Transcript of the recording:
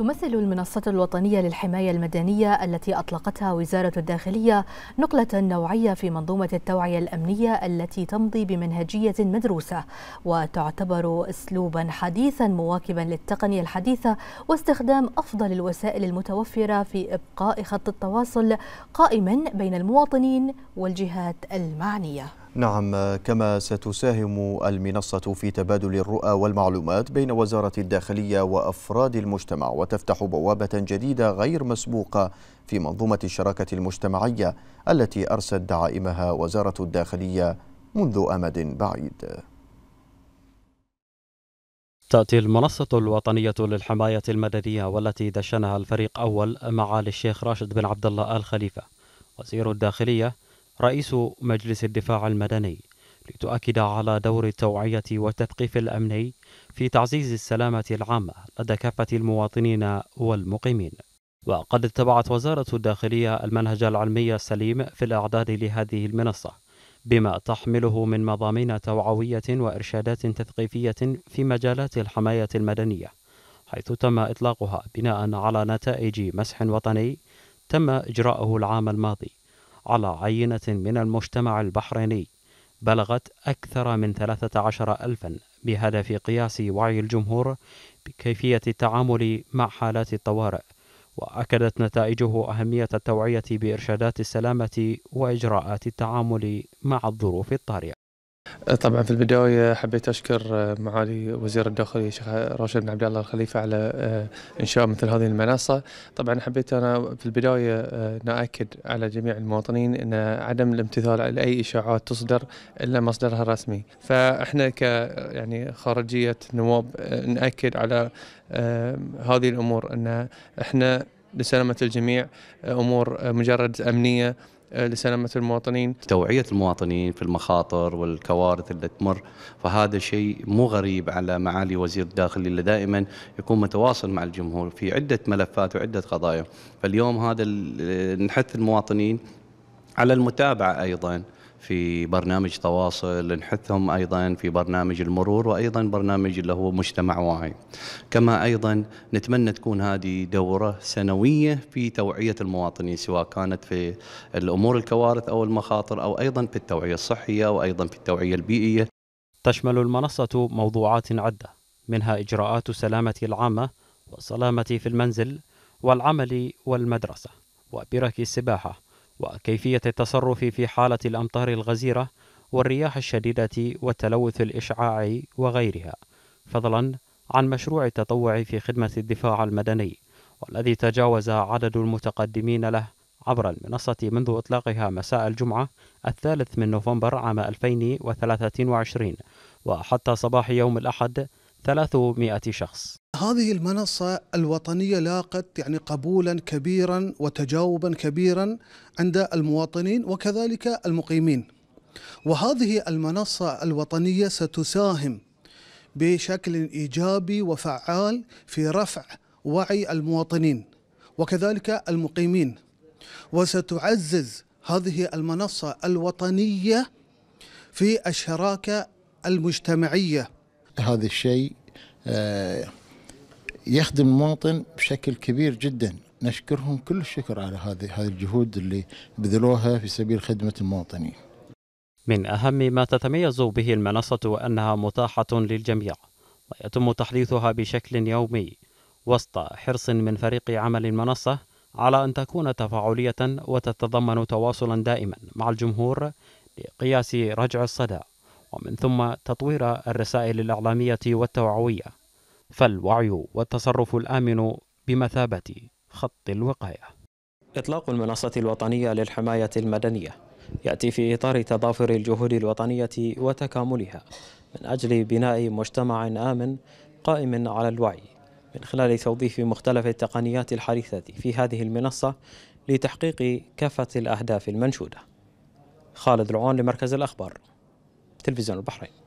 تمثل المنصة الوطنية للحماية المدنية التي أطلقتها وزارة الداخلية نقلة نوعية في منظومة التوعية الأمنية التي تمضي بمنهجية مدروسة وتعتبر أسلوبا حديثا مواكبا للتقنية الحديثة واستخدام أفضل الوسائل المتوفرة في إبقاء خط التواصل قائما بين المواطنين والجهات المعنية. نعم كما ستساهم المنصة في تبادل الرؤى والمعلومات بين وزارة الداخلية وأفراد المجتمع وتفتح بوابة جديدة غير مسبوقة في منظومة الشراكة المجتمعية التي أرست دعائمها وزارة الداخلية منذ أمد بعيد. تأتي المنصة الوطنية للحماية المدنية والتي دشنها الفريق أول معالي الشيخ راشد بن عبد الله آل خليفة وزير الداخلية رئيس مجلس الدفاع المدني لتؤكد على دور التوعية والتثقيف الأمني في تعزيز السلامة العامة لدى كافة المواطنين والمقيمين. وقد اتبعت وزارة الداخلية المنهج العلمي السليم في الإعداد لهذه المنصة بما تحمله من مضامين توعوية وإرشادات تثقيفية في مجالات الحماية المدنية حيث تم إطلاقها بناء على نتائج مسح وطني تم إجراءه العام الماضي. على عينة من المجتمع البحريني بلغت أكثر من 13 ألفا بهدف قياس وعي الجمهور بكيفية التعامل مع حالات الطوارئ وأكدت نتائجه أهمية التوعية بإرشادات السلامة وإجراءات التعامل مع الظروف الطارئة. طبعا في البداية حبيت أشكر معالي وزير الداخلية شيخ راشد بن عبد الله الخليفة على إنشاء مثل هذه المنصة. طبعا حبيت أنا في البداية نأكد على جميع المواطنين أن عدم الامتثال لأي إشاعات تصدر إلا مصدرها الرسمي فإحنا ك يعني خارجية نواب نأكد على هذه الأمور أن إحنا لسلامة الجميع أمور مجرد أمنية لسلامة المواطنين. توعية المواطنين في المخاطر والكوارث اللي تمر فهذا شيء مو غريب على معالي وزير الداخلية اللي دائما يكون متواصل مع الجمهور في عدة ملفات وعدة قضايا. فاليوم هذا نحث المواطنين على المتابعة أيضا. في برنامج تواصل نحثهم أيضا في برنامج المرور وأيضا برنامج اللي هو مجتمع واعي. كما أيضا نتمنى تكون هذه دورة سنوية في توعية المواطنين سواء كانت في الأمور الكوارث أو المخاطر أو أيضا في التوعية الصحية وأيضا في التوعية البيئية. تشمل المنصة موضوعات عدة منها إجراءات السلامه العامة والسلامه في المنزل والعمل والمدرسة وبرك السباحة وكيفية التصرف في حالة الأمطار الغزيرة والرياح الشديدة والتلوث الإشعاعي وغيرها. فضلا عن مشروع التطوع في خدمة الدفاع المدني والذي تجاوز عدد المتقدمين له عبر المنصة منذ إطلاقها مساء الجمعة الثالث من نوفمبر عام 2023 وحتى صباح يوم الأحد 300 شخص. هذه المنصة الوطنية لاقت يعني قبولا كبيرا وتجاوبا كبيرا عند المواطنين وكذلك المقيمين. وهذه المنصة الوطنية ستساهم بشكل إيجابي وفعال في رفع وعي المواطنين وكذلك المقيمين. وستعزز هذه المنصة الوطنية في الشراكة المجتمعية. هذا الشيء يخدم المواطن بشكل كبير جدا. نشكرهم كل الشكر على هذه هذه الجهود اللي بذلوها في سبيل خدمة المواطنين. من أهم ما تتميز به المنصة أنها متاحة للجميع ويتم تحديثها بشكل يومي وسط حرص من فريق عمل المنصة على أن تكون تفاعلية وتتضمن تواصلا دائما مع الجمهور لقياس رجع الصدى ومن ثم تطوير الرسائل الإعلامية والتوعوية. فالوعي والتصرف الآمن بمثابة خط الوقاية. إطلاق المنصة الوطنية للحماية المدنية يأتي في إطار تضافر الجهود الوطنية وتكاملها من أجل بناء مجتمع آمن قائم على الوعي من خلال توظيف مختلف التقنيات الحديثة في هذه المنصة لتحقيق كافة الأهداف المنشودة. خالد العون لمركز الأخبار تلفزيون البحرين.